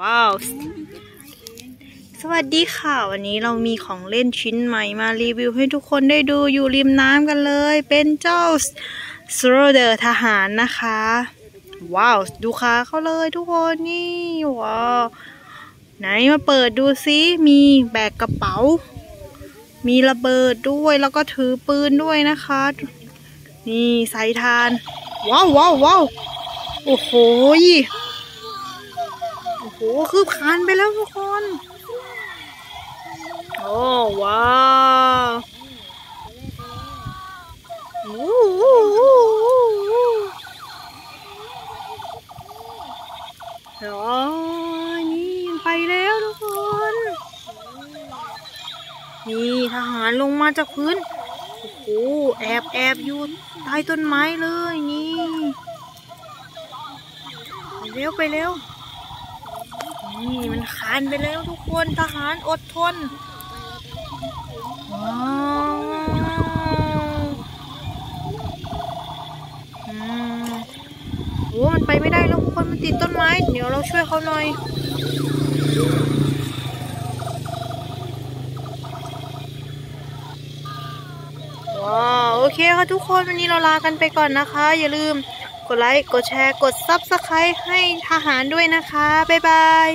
ว้าว สวัสดีค่ะ วันนี้เรามีของเล่นชิ้นใหม่มารีวิวให้ทุกคนได้ดูอยู่ริมน้ำกันเลย เป็นเจ้าสโรเดอร์ทหารนะคะ ว้าว ดูขาเขาเลยทุกคนนี่ว้าวไหนมาเปิดดูซิ มีแบกกระเป๋า มีระเบิดด้วยแล้วก็ถือปืนด้วยนะคะ นี่ใส่ทาน ว้าวว้าวว้าวโอ้โห โอ้โหคืบคานไปแล้วทุกคน โอ้ว้าวโอ้โหโอ้นี่ไปแล้วทุกคน นี่ทหารลงมาจากพื้น โอ้โห แอบแอบอยู่ใต้ต้นไม้เลยนี่ ไปเร็วไปเร็ว นี่มันคานไปแล้วทุกคนทหารอดทนว้าวอืมโอ้มันไปไม่ได้แล้วทุกคนมันติดต้นไม้ เดี๋ยวเราช่วยเขาหน่อยว้าวโอเคค่ะทุกคนวันนี้เราลากันไปก่อนนะคะ อย่าลืมกดไลค์ กดแชร์ กด Subscribe ให้ทหารด้วยนะคะ บ๊ายบาย